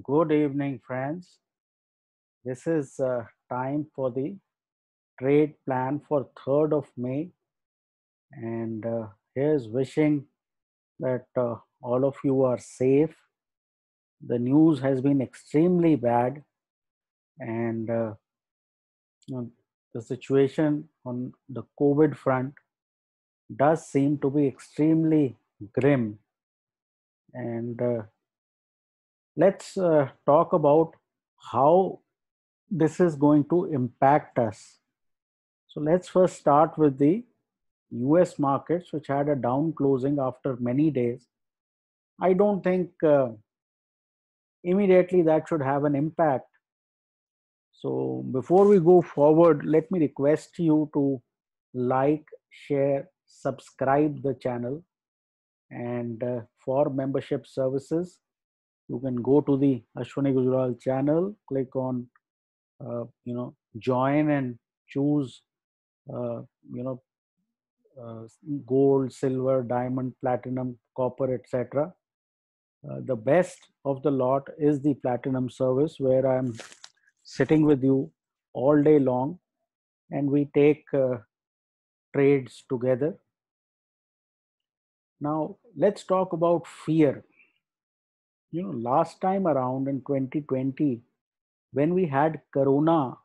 Good evening, friends. This is uh, time for the trade plan for 3rd of May. And uh, here's wishing that uh, all of you are safe. The news has been extremely bad, and uh, the situation on the COVID front does seem to be extremely grim. And uh, let's uh, talk about how this is going to impact us. So let's first start with the US markets, which had a down closing after many days. I don't think uh, immediately that should have an impact. So before we go forward, let me request you to like, share, subscribe the channel. And uh, for membership services, you can go to the Ashwani Gujral channel, click on, uh, you know, join and choose, uh, you know, uh, gold, silver, diamond, platinum, copper, etc. Uh, the best of the lot is the platinum service where I'm sitting with you all day long and we take uh, trades together. Now, let's talk about fear you know last time around in 2020 when we had corona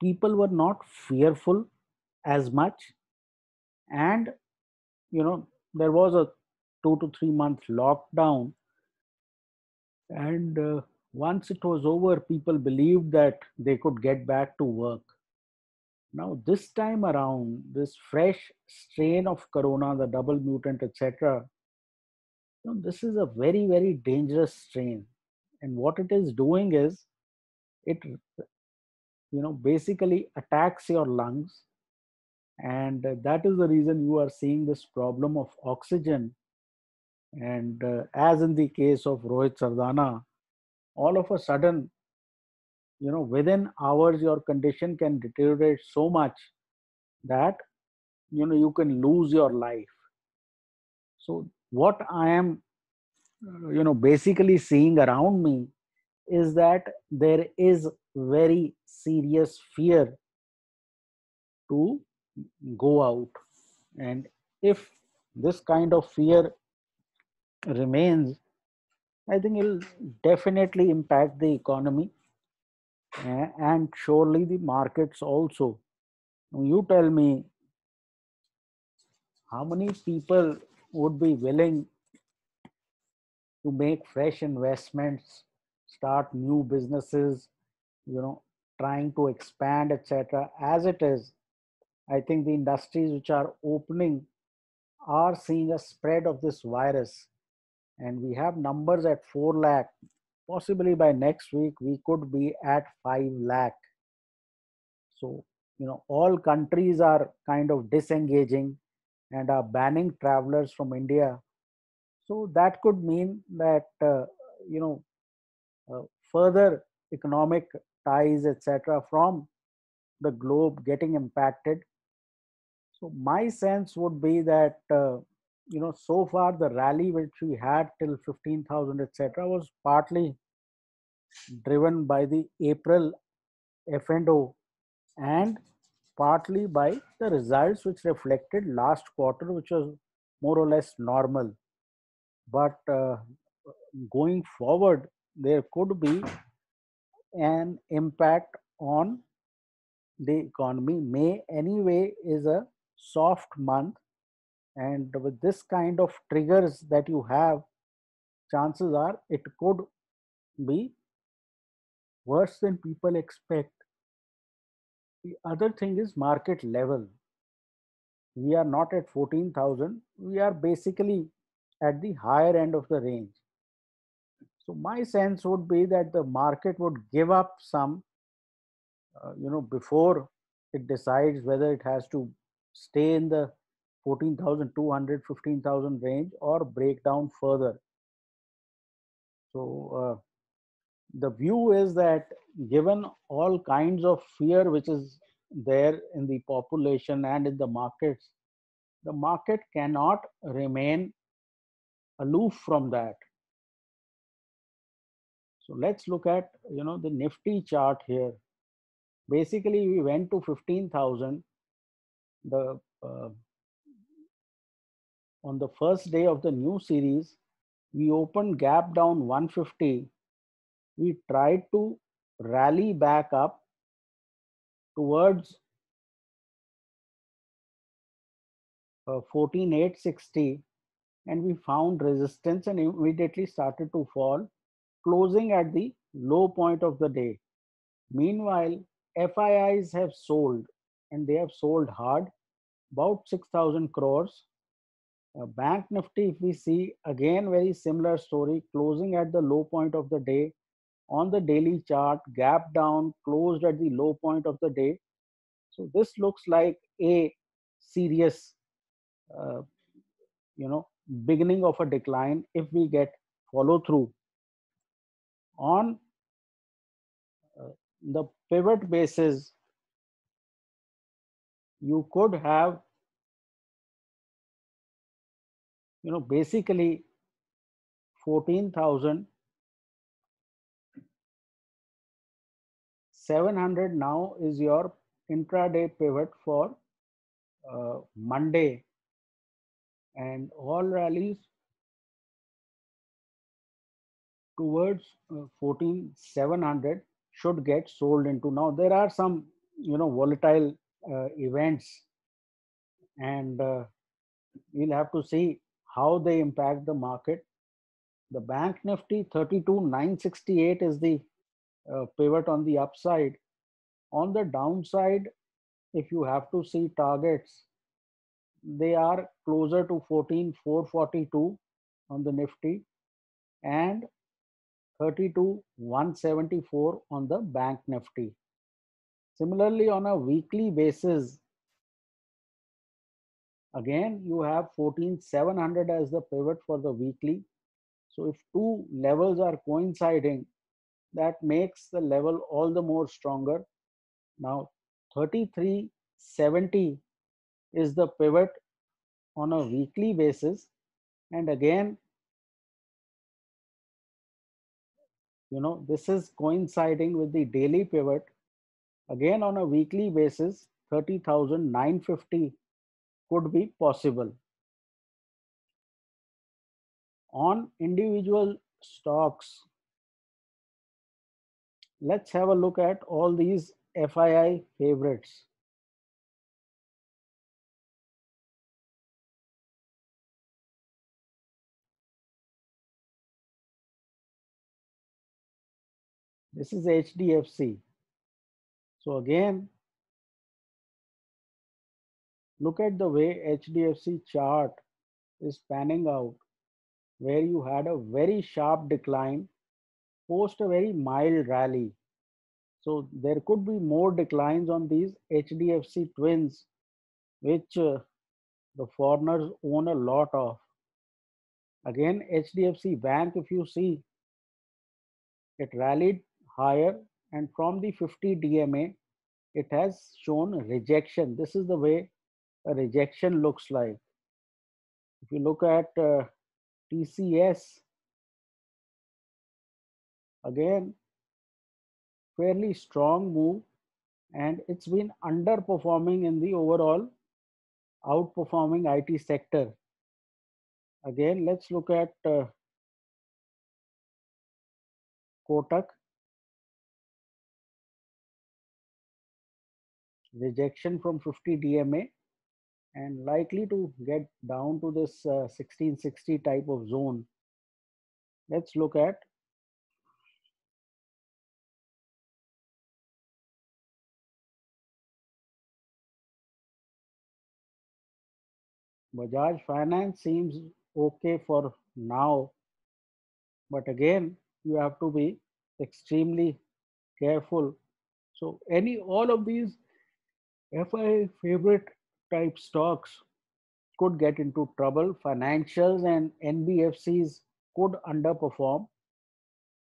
people were not fearful as much. And you know there was a 2 to 3 month lockdown. And uh, once it was over people believed that they could get back to work. Now this time around this fresh strain of corona the double mutant etc this is a very, very dangerous strain. And what it is doing is it, you know, basically attacks your lungs. And that is the reason you are seeing this problem of oxygen. And uh, as in the case of Rohit Sardana, all of a sudden, you know, within hours, your condition can deteriorate so much that, you know, you can lose your life. So what I am, you know, basically seeing around me is that there is very serious fear to go out. And if this kind of fear remains, I think it'll definitely impact the economy and surely the markets also. You tell me how many people would be willing to make fresh investments, start new businesses, you know, trying to expand, etc. As it is, I think the industries which are opening are seeing a spread of this virus. And we have numbers at 4 lakh. Possibly by next week, we could be at 5 lakh. So, you know, all countries are kind of disengaging and are banning travelers from India. So that could mean that uh, you know uh, further economic ties, etc., from the globe getting impacted. So my sense would be that uh, you know so far the rally which we had till 15,000, etc., was partly driven by the April F&O and partly by the results which reflected last quarter, which was more or less normal. But uh, going forward, there could be an impact on the economy. May, anyway, is a soft month. And with this kind of triggers that you have, chances are it could be worse than people expect. The other thing is market level. We are not at 14,000. We are basically at the higher end of the range. So my sense would be that the market would give up some, uh, you know, before it decides whether it has to stay in the 14,200, 15,000 range or break down further. So uh, the view is that given all kinds of fear which is there in the population and in the markets, the market cannot remain aloof from that. So let's look at, you know, the Nifty chart here. Basically, we went to 15,000. The uh, on the first day of the new series, we opened gap down 150. We tried to rally back up towards uh, 14860 and we found resistance and immediately started to fall closing at the low point of the day. Meanwhile fiis have sold and they have sold hard about 6000 crores. Uh, bank nifty if we see again very similar story closing at the low point of the day on the daily chart gap down closed at the low point of the day. So this looks like a serious uh, you know beginning of a decline if we get follow through. On uh, the pivot basis you could have you know basically 14000 700 now is your intraday pivot for uh, Monday. And all rallies towards uh, 14700 should get sold into. Now there are some you know volatile uh, events. And uh, we'll have to see how they impact the market. The bank nifty 32968 is the uh, pivot on the upside. On the downside, if you have to see targets, they are closer to 14442 on the Nifty and 32174 on the Bank Nifty. Similarly, on a weekly basis, again, you have 14700 as the pivot for the weekly. So if two levels are coinciding, that makes the level all the more stronger. Now 3370 is the pivot on a weekly basis. And again, you know, this is coinciding with the daily pivot. Again, on a weekly basis, 30,950 could be possible. On individual stocks, let's have a look at all these FII favorites. This is HDFC. So again, look at the way HDFC chart is panning out, where you had a very sharp decline post a very mild rally. So there could be more declines on these HDFC twins, which uh, the foreigners own a lot of. Again, HDFC Bank, if you see, it rallied higher and from the 50 DMA, it has shown rejection. This is the way a rejection looks like. If you look at uh, TCS, again fairly strong move and it's been underperforming in the overall outperforming IT sector. Again, let's look at uh, Kotak. Rejection from 50 DMA and likely to get down to this uh, 1660 type of zone. Let's look at Bajaj Finance seems okay for now, but again, you have to be extremely careful. So any all of these FI favorite type stocks could get into trouble. Financials and NBFCs could underperform.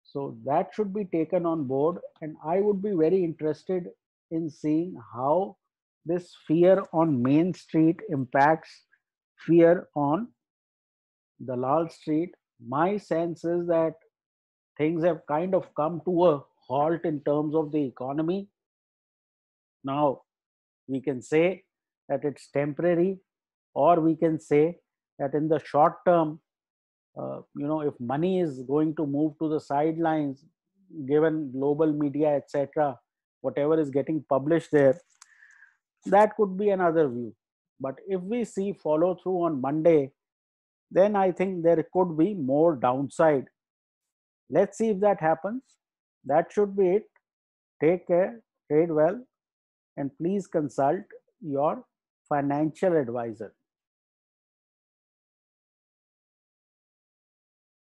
So that should be taken on board. And I would be very interested in seeing how this fear on Main Street impacts fear on Dalal Street. My sense is that things have kind of come to a halt in terms of the economy. Now, we can say that it's temporary, or we can say that in the short term, uh, you know, if money is going to move to the sidelines, given global media, etc., whatever is getting published there, that could be another view. But if we see follow through on Monday, then I think there could be more downside. Let's see if that happens. That should be it. Take care, trade well, and please consult your financial advisor.